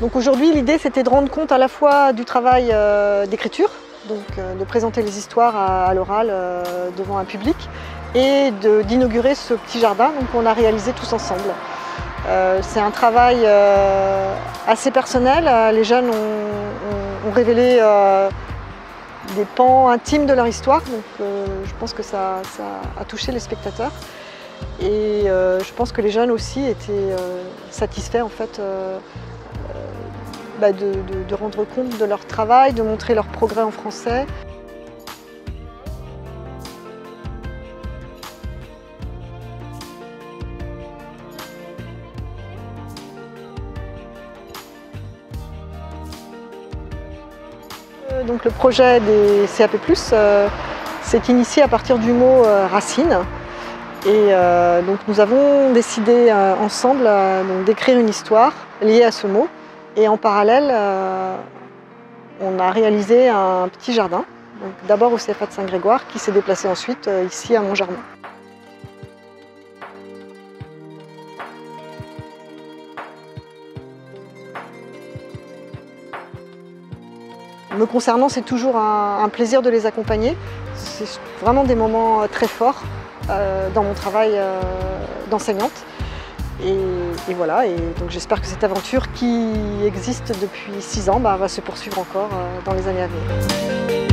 Donc aujourd'hui, l'idée c'était de rendre compte à la fois du travail euh, d'écriture, donc euh, de présenter les histoires à, l'oral euh, devant un public, et d'inaugurer ce petit jardin qu'on a réalisé tous ensemble. C'est un travail assez personnel. Les jeunes ont, révélé des pans intimes de leur histoire, donc je pense que ça, a touché les spectateurs. Et je pense que les jeunes aussi étaient satisfaits en fait bah, de, rendre compte de leur travail, de montrer leur progrès en français. Euh, le projet des CAP+, euh, s'est initié à partir du mot euh, racine. Nous avons décidé ensemble d'écrire une histoire liée à ce mot. Et en parallèle, euh, on a réalisé un petit jardin, d'abord au CFA de Saint-Grégoire, qui s'est déplacé ensuite euh, ici à Montgermain. Me concernant, c'est toujours un, plaisir de les accompagner. C'est vraiment des moments très forts euh, dans mon travail d'enseignante. Et, voilà, et donc j'espère que cette aventure qui existe depuis six ans bah, va se poursuivre encore euh, dans les années à venir.